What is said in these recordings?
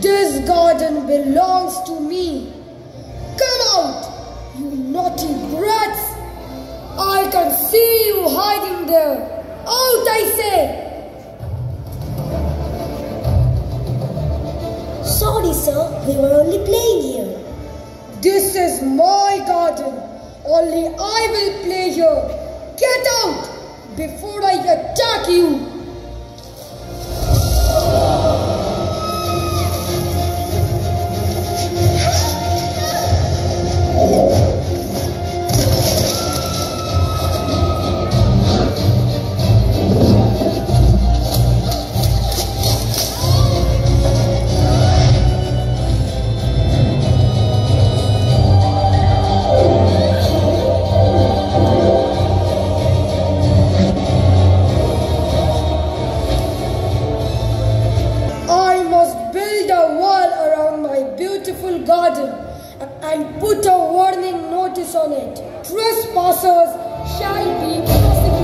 This garden belongs to me. Come out, you naughty brats. I can see you hiding there. Out, I say. Sorry, sir. We were only playing here. This is my garden. Only I will play here. Get out before I attack you. Trespassers shall be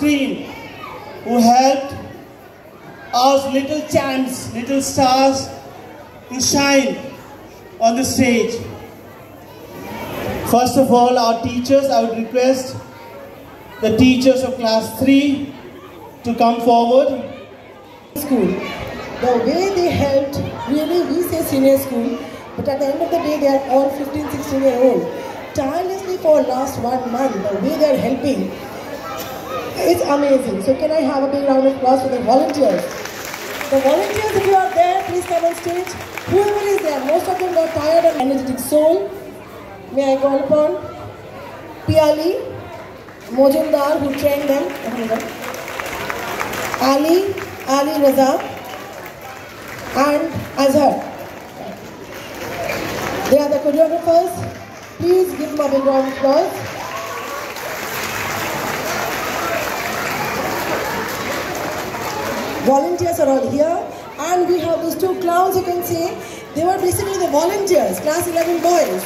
who helped us little champs, little stars to shine on the stage. First of all, our teachers, I would request the teachers of class 3 to come forward. school. The way they helped, really we say senior school, but at the end of the day they are all 15, 16 year old. Tirelessly for last one month, the way they are helping, it's amazing. So can I have a big round of applause for the volunteers? The volunteers, if you are there, please come on stage. Whoever is there, most of them are tired and energetic soul. May I call upon Piali, Mojumdar, who trained them, Ali, Ali Raza, and Azhar. They are the choreographers. Please give them a big round of applause. Volunteers are all here. And we have those two clowns you can see. They were basically the volunteers, class 11 boys.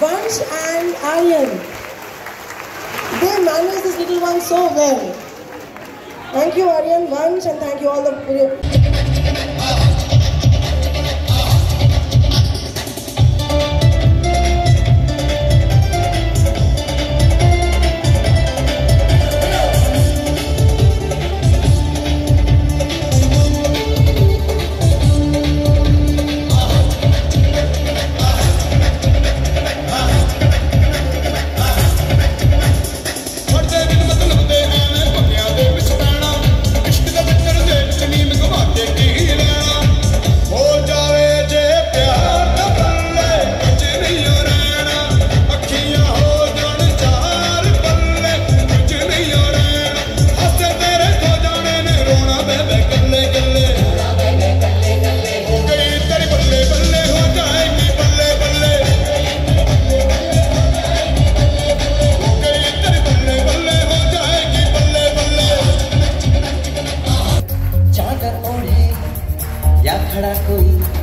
Vansh and Aryan. They managed this little one so well. Thank you Aryan, Vansh and thank you all the खड़ा कोई